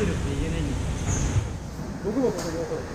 ってって言えないんです僕もここで